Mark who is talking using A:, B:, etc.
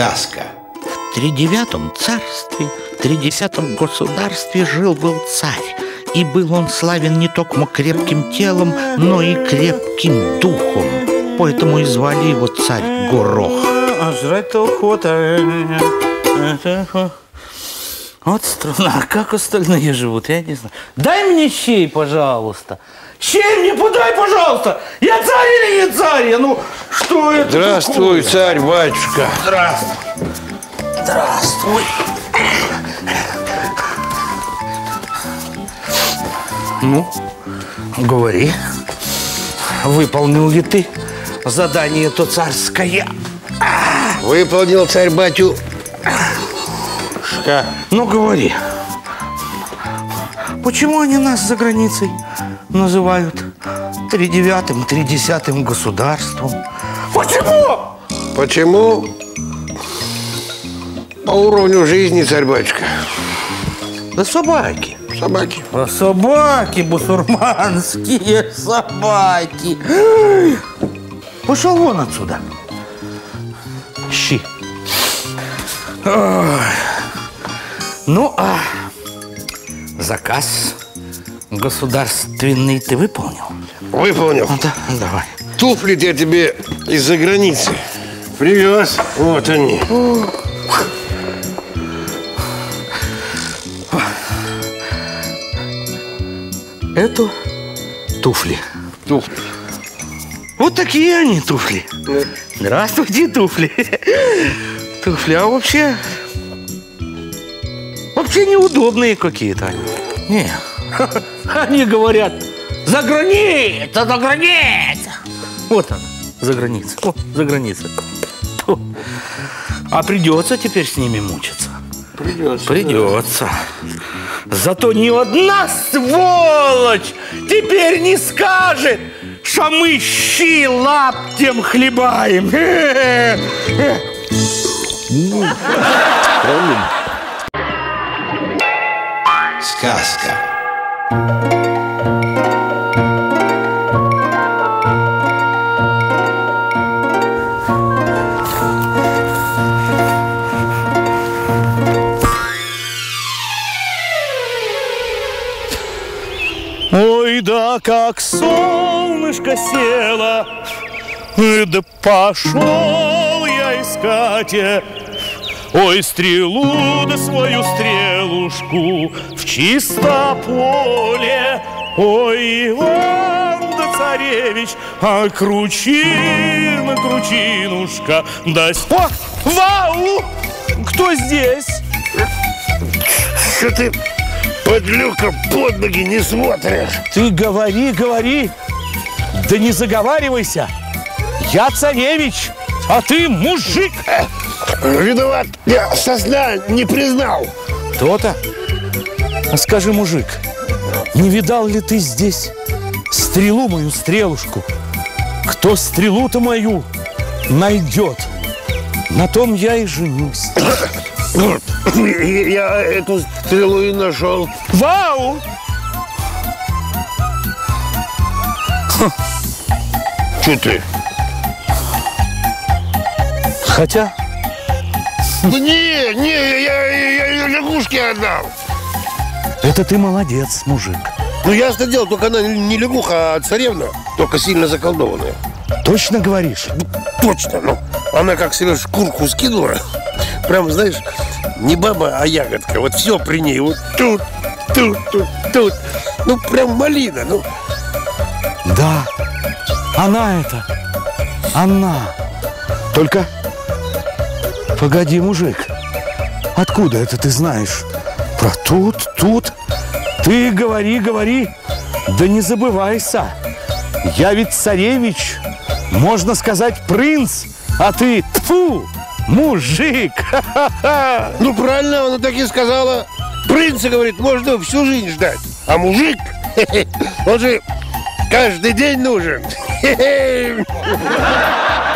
A: Сказка.
B: В тридевятом царстве, в тридесятом государстве жил-был царь. И был он славен не только крепким телом, но и крепким духом. Поэтому и звали его царь Горох.
C: А жрать-то охота. Вот странно, а как остальные живут, я не знаю. Дай мне щей, пожалуйста. Щей мне подай, пожалуйста. Я царь или не царь? Я, ну, что это
D: Здравствуй,
C: такое?
D: царь, батюшка.
C: Здравствуй. Здравствуй. Ну, говори, выполнил ли ты задание то царское?
D: Выполнил царь батю.
C: Ну, говори. Почему они нас за границей называют тридевятым, тридесятым государством? Почему?
D: Почему? По уровню жизни, царь батюшка.
C: Да собаки.
D: Собаки.
C: А собаки, бусурманские собаки. Пошел вон отсюда. Щи. Ой. Ну, а заказ государственный ты выполнил?
D: Выполнил.
C: Ну, да, давай.
D: Туфли я тебе из-за границы привез. Вот они.
C: Это туфли.
D: Туфли.
C: Вот такие они туфли. Здравствуйте, туфли. Туфли, а вообще... Вообще неудобные какие-то они. Не, они говорят, за граница, за граница. Вот она, за граница, о, за граница. Фу. А придется теперь с ними мучиться.
D: Придется.
C: Придется. Зато ни одна сволочь теперь не скажет, что мы щи лаптем хлебаем.
A: Сказка.
C: Ой, да как солнышко село, да пошел я искать Ой, стрелу да свою стрелушку в чисто поле. Ой, Иван да царевич, а кручина, кручинушка, да... О, вау! Кто здесь?
D: Что ты под люком под ноги не смотришь?
C: Ты говори, говори, да не заговаривайся. Я царевич, а ты мужик.
D: Виноват, я со сна не признал.
C: То-то. А скажи, мужик, не видал ли ты здесь стрелу мою, стрелушку? Кто стрелу-то мою найдет, на том я и женюсь.
D: Я эту стрелу и нашел.
C: Вау!
D: Че ты?
C: Хотя,
D: Да не, не, я, я ее лягушке отдал.
C: это ты молодец, мужик.
D: Ну, ясно дело, только она не лягуха, а царевна, только сильно заколдованная.
C: Точно говоришь?
D: Точно, ну, она как себе шкурку скинула, прям, знаешь, не баба, а ягодка, вот все при ней, вот тут, тут, тут, тут, ну, прям малина, ну,
C: Да, она это, она. Только, погоди, мужик, откуда это ты знаешь? Про тут, тут. Ты говори, говори, да не забывайся. Я ведь царевич, можно сказать, принц, а ты, тфу, мужик.
D: Ну, правильно, она так и сказала. Принца, говорит, можно всю жизнь ждать, а мужик, он же каждый день нужен.